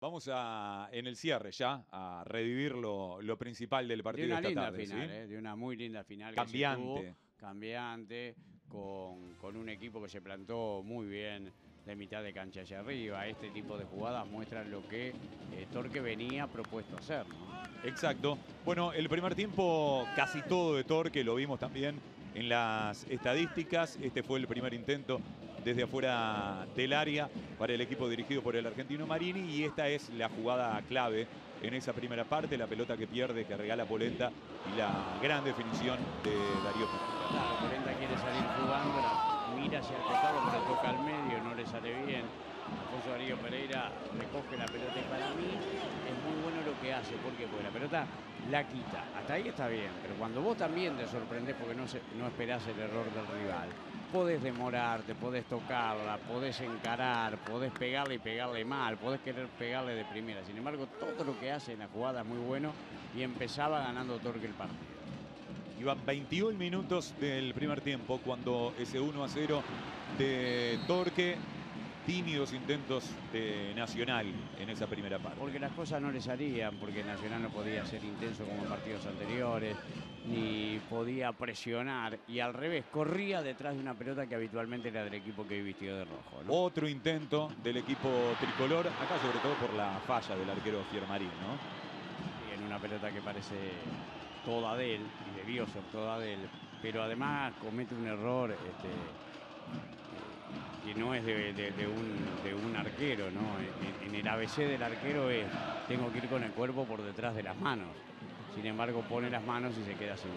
Vamos a, en el cierre ya, a revivir lo, lo principal del De partido una esta linda tarde. final, ¿sí? eh, de una muy linda final. que se Cambiante. tuvo, cambiante, con, con un equipo que se plantó muy bien de mitad de cancha hacia arriba. Este tipo de jugadas muestran lo que eh, Torque venía propuesto hacer. ¿no? Exacto. Bueno, el primer tiempo casi todo de Torque, lo vimos también en las estadísticas. Este fue el primer intento desde afuera del área para el equipo dirigido por el argentino Marini y esta es la jugada clave en esa primera parte, la pelota que pierde, que regala Polenta y la gran definición de Darío Pereira. Claro, Polenta quiere salir jugando, mira hacia el costado, pero toca al medio, no le sale bien. Alfonso Darío Pereira recoge la pelota y para mí es muy bueno lo que hace. ¿Por qué? Porque la pelota la quita. Hasta ahí está bien, pero cuando vos también te sorprendés porque no, no esperás el error del rival, podés demorarte, podés tocarla, podés encarar, podés pegarle y pegarle mal, podés querer pegarle de primera. Sin embargo, todo lo que hace en la jugada es muy bueno y empezaba ganando Torque el partido. Iban 21 minutos del primer tiempo cuando ese 1 a 0 de Torque, tímidos intentos de Nacional en esa primera parte. Porque las cosas no le salían, porque Nacional no podía ser intenso como en partidos anteriores, ni podía presionar, y al revés, corría detrás de una pelota que habitualmente era del equipo que vistió de rojo. ¿no? Otro intento del equipo tricolor, acá sobre todo por la falla del arquero Fiermarín, ¿no? Y en una pelota que parece toda de él, y debió ser toda de él, pero además comete un error este, eh, que no es de, de- de un, de un arquero, ¿no? En, en el ABC del arquero es, tengo que ir con el cuerpo por detrás de las manos. Sin embargo, pone las manos y se queda sin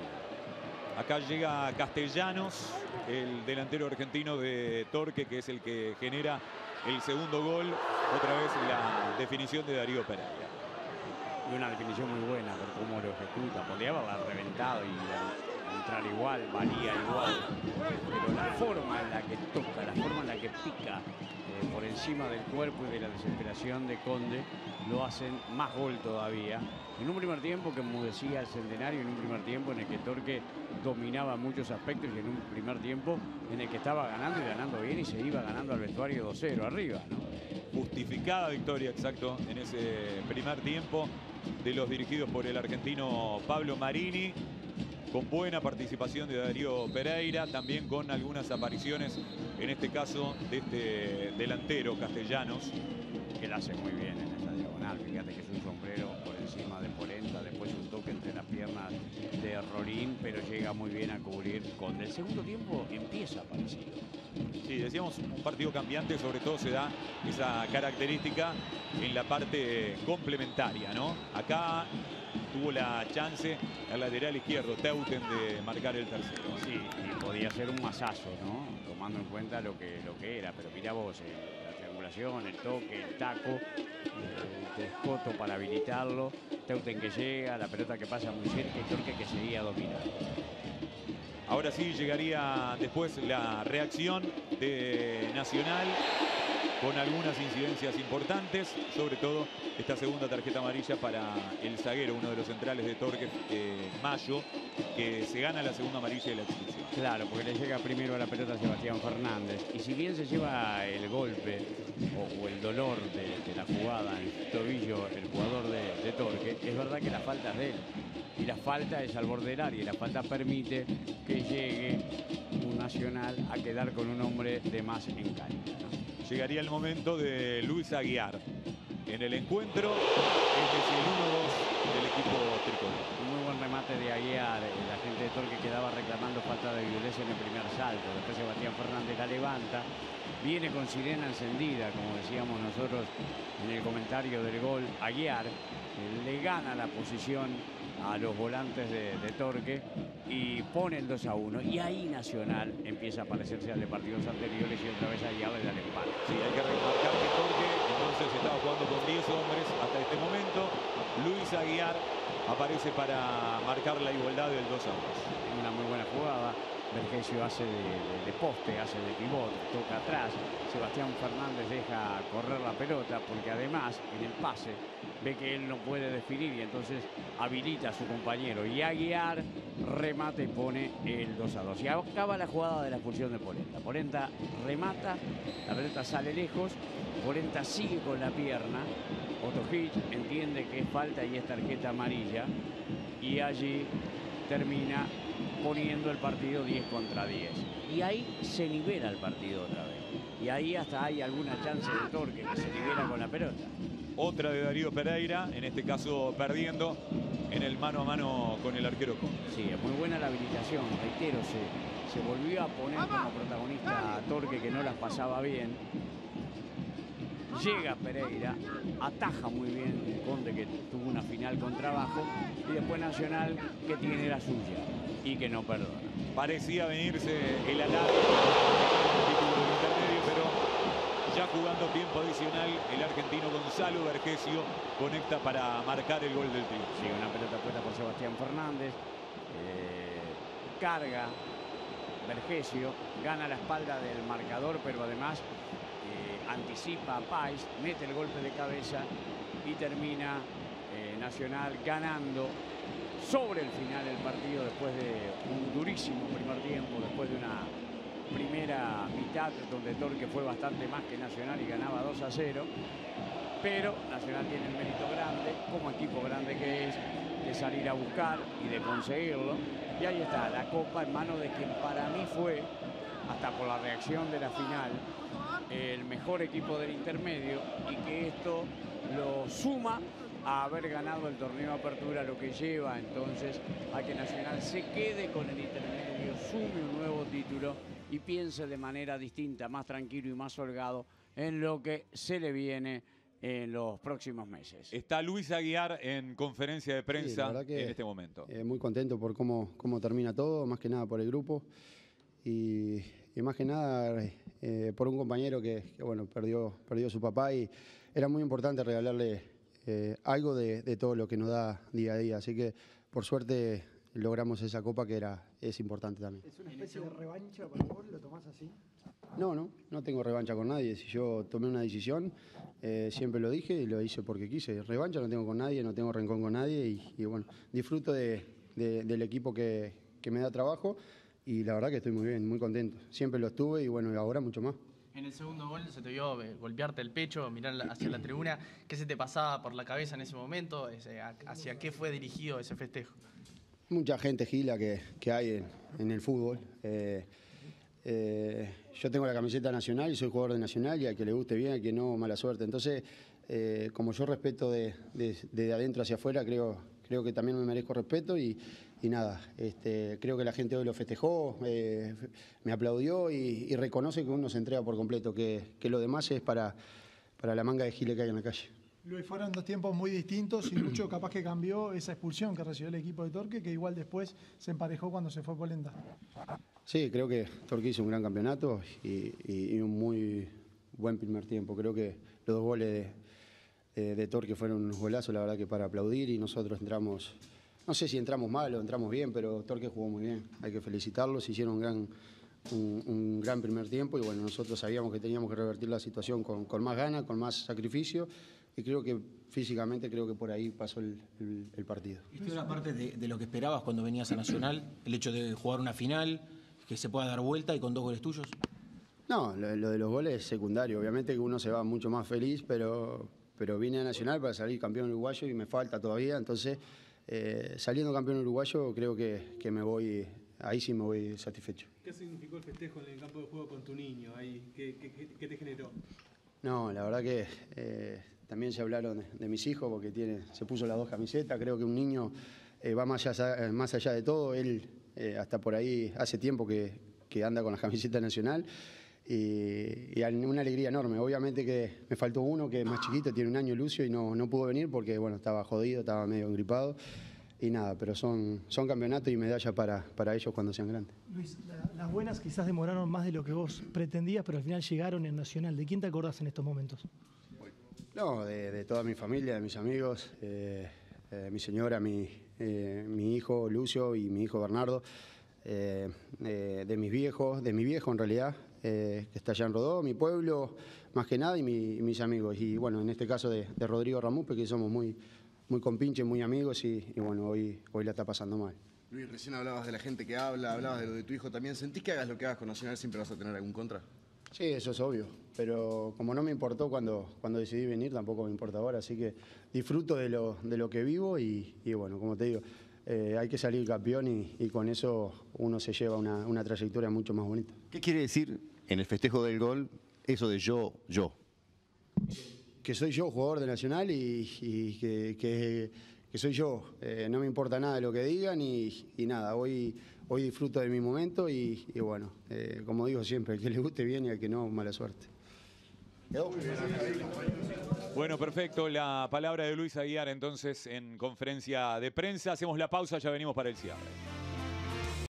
Acá llega Castellanos, el delantero argentino de Torque, que es el que genera el segundo gol. Otra vez la definición de Darío Pereira. Y una definición muy buena por cómo lo ejecuta. Podría haberla reventado y entrar igual, varía igual. Pero la forma en la que toca, la forma en la que pica eh, por encima del cuerpo y de la desesperación de Conde lo hacen más gol todavía. En un primer tiempo que enmudecía el centenario, en un primer tiempo en el que Torque dominaba muchos aspectos y en un primer tiempo en el que estaba ganando y ganando bien y se iba ganando al vestuario 2-0 arriba. Justificada victoria, exacto, en ese primer tiempo de los dirigidos por el argentino Pablo Marini. Con buena participación de Darío Pereira, también con algunas apariciones, en este caso de este delantero Castellanos. que la hace muy bien en esa diagonal. Fíjate que es un sombrero por encima de Polenta, después un toque entre las piernas de Rorín, pero llega muy bien a cubrir con el segundo tiempo empieza parecido. Sí, decíamos un partido cambiante, sobre todo se da esa característica en la parte complementaria, ¿no? Acá tuvo la chance al lateral izquierdo, Teuten, de marcar el tercero. Sí, y podía ser un masazo, ¿no? Tomando en cuenta lo que, lo que era, pero mirá vos, eh, la triangulación, el toque, el taco, eh, el descoto para habilitarlo, Teuten que llega, la pelota que pasa muy cerca y Torque que seguía dominando. Ahora sí llegaría después la reacción de Nacional con algunas incidencias importantes, sobre todo esta segunda tarjeta amarilla para el zaguero, uno de los centrales de Torque, eh, Mayo, que se gana la segunda amarilla y la expulsión. Claro, porque le llega primero a la pelota a Sebastián Fernández. Y si bien se lleva el golpe o, el dolor de, de la jugada en el tobillo el jugador de, de Torque, es verdad que la falta es de él. Y la falta es al borde del área la falta permite que llegue un Nacional a quedar con un hombre de más en cancha. Llegaría el momento de Luis Aguiar en el encuentro, es el 1-2 del equipo tricolor. Un muy buen remate de Aguiar. eh, La gente de Torque quedaba reclamando falta de violencia en el primer salto. Después Sebastián Fernández la levanta. Viene con sirena encendida, como decíamos nosotros en el comentario del gol. Aguiar eh, le gana la posición a los volantes de, de Torque y pone el 2 a 1. Y ahí Nacional empieza a parecerse al de partidos anteriores y otra vez Aguiar le da el empate. Sí, hay que remarcar que Torque entonces estaba jugando con 10 hombres hasta este momento. Luis Aguiar aparece para marcar la igualdad del 2 a 2. una muy buena jugada. Vergesio hace de, poste, hace de pivot, toca atrás. Sebastián Fernández deja correr la pelota porque además en el pase ve que él no puede definir y entonces habilita a su compañero. Y Aguiar remata y pone el 2 a 2. Y acaba la jugada de la expulsión de Polenta. Polenta remata, la pelota sale lejos, Polenta sigue con la pierna Otojic entiende que es falta y es tarjeta amarilla y allí termina poniendo el partido 10 contra 10. Y ahí se libera el partido otra vez. Y ahí hasta hay alguna chance de Torque que se libera con la pelota. Otra de Darío Pereira, en este caso perdiendo en el mano a mano con el arquero Sí, es muy buena la habilitación, reitero, se, se volvió a poner como protagonista a Torque que no las pasaba bien. Llega Pereira, ataja muy bien Conde que tuvo una final con trabajo y después Nacional que tiene la suya y que no perdona. Parecía venirse el alarme ya jugando tiempo adicional, el argentino Gonzalo Vergesio conecta para marcar el gol del triunfo. Sí, una pelota puesta por Sebastián Fernández. Eh, carga Vergesio, gana la espalda del marcador, pero además eh, anticipa a Pais, mete el golpe de cabeza y termina eh, Nacional ganando sobre el final del partido después de un durísimo primer tiempo, después de una primera mitad donde Torque fue bastante más que Nacional y ganaba 2 a 0. Pero Nacional tiene el mérito grande, como equipo grande que es, de salir a buscar y de conseguirlo. Y ahí está, la copa en manos de quien para mí fue, hasta por la reacción de la final, el mejor equipo del intermedio y que esto lo suma a haber ganado el torneo de apertura, lo que lleva entonces a que Nacional se quede con el intermedio, sume un nuevo título y piense de manera distinta, más tranquilo y más holgado en lo que se le viene en los próximos meses. Está Luis Aguiar en conferencia de prensa en este momento. Eh, muy contento por cómo, cómo termina todo, más que nada por el grupo y, más que nada eh, por un compañero que, bueno, perdió, perdió su papá y era muy importante regalarle eh, algo de, de, todo lo que nos da día a día. Así que por suerte logramos esa copa que era es importante también. ¿Es una especie de revancha para vos? ¿Lo tomás así? No, no, no tengo revancha con nadie. Si yo tomé una decisión, eh, siempre lo dije y lo hice porque quise. Revancha no tengo con nadie, no tengo rencón con nadie y, bueno, disfruto de, del equipo que, que me da trabajo y la verdad que estoy muy bien, muy contento. Siempre lo estuve y bueno, y ahora mucho más. En el segundo gol se te vio eh, golpearte el pecho, mirar hacia la tribuna. ¿Qué se te pasaba por la cabeza en ese momento? ¿Hacia qué fue dirigido ese festejo? mucha gente gila que, que hay en, el fútbol. Eh, eh, yo tengo la camiseta nacional y soy jugador de nacional y a que le guste bien, a que no, mala suerte. Entonces, como yo respeto de, de, adentro hacia afuera, creo, creo que también me merezco respeto y, nada, este, creo que la gente hoy lo festejó, me aplaudió y, reconoce que uno se entrega por completo, que, que lo demás es para, para la manga de gile que hay en la calle. Luis, fueron dos tiempos muy distintos y mucho capaz que cambió esa expulsión que recibió el equipo de Torque, que igual después se emparejó cuando se fue Polenta. Sí, creo que Torque hizo un gran campeonato y, un muy buen primer tiempo. Creo que los dos goles de, Torque fueron unos golazos, la verdad que para aplaudir y nosotros entramos, no sé si entramos mal o entramos bien, pero Torque jugó muy bien. Hay que felicitarlos, hicieron un gran, un, gran primer tiempo y bueno, nosotros sabíamos que teníamos que revertir la situación con, con más ganas, con más sacrificio y creo que físicamente creo que por ahí pasó el, partido. ¿Esto era parte de, lo que esperabas cuando venías a Nacional? ¿El hecho de jugar una final, que se pueda dar vuelta y con dos goles tuyos? No, lo, de los goles es secundario. Obviamente que uno se va mucho más feliz, pero, pero vine a Nacional para salir campeón uruguayo y me falta todavía. Entonces, eh, saliendo campeón uruguayo, creo que, me voy, ahí sí me voy satisfecho. ¿Qué significó el festejo en el campo de juego con tu niño? ¿Qué, te generó? No, la verdad que eh, también se hablaron de, mis hijos porque tiene, se puso las dos camisetas. Creo que un niño eh, va más allá, más allá de todo. Él eh, hasta por ahí hace tiempo que, anda con la camiseta nacional. Y, una alegría enorme. Obviamente que me faltó uno que es más chiquito, tiene un año Lucio y no, no pudo venir porque bueno, estaba jodido, estaba medio gripado. Y nada, pero son, son campeonatos y medallas para, para ellos cuando sean grandes. Luis, las buenas quizás demoraron más de lo que vos pretendías, pero al final llegaron en Nacional. ¿De quién te acordás en estos momentos? No, de, toda mi familia, de mis amigos, eh, eh, mi señora, mi, eh, mi, hijo Lucio y mi hijo Bernardo, de mis viejos, de mi viejo en realidad, que está allá en Rodó, mi pueblo, más que nada, y, mis amigos. Y bueno, en este caso de, Rodrigo Ramú, porque somos muy, muy compinches, muy amigos, y, bueno, hoy, hoy la está pasando mal. Luis, recién hablabas de la gente que habla, hablabas de lo de tu hijo también. ¿Sentís que hagas lo que hagas con Nacional siempre vas a tener algún contra? Sí, eso es obvio, pero como no me importó cuando, cuando decidí venir, tampoco me importa ahora, así que disfruto de lo, de lo que vivo y, y bueno, como te digo, eh, hay que salir campeón y, y con eso uno se lleva una, una trayectoria mucho más bonita. ¿Qué quiere decir en el festejo del gol eso de yo, yo? que soy yo jugador de Nacional y, y que, que- que soy yo. Eh, no me importa nada de lo que digan y, y nada, hoy, hoy disfruto de mi momento y, y bueno, eh, como digo siempre, el que le guste bien y al que no, mala suerte. Bueno, perfecto. La palabra de Luis Aguiar entonces en conferencia de prensa. Hacemos la pausa, ya venimos para el cierre.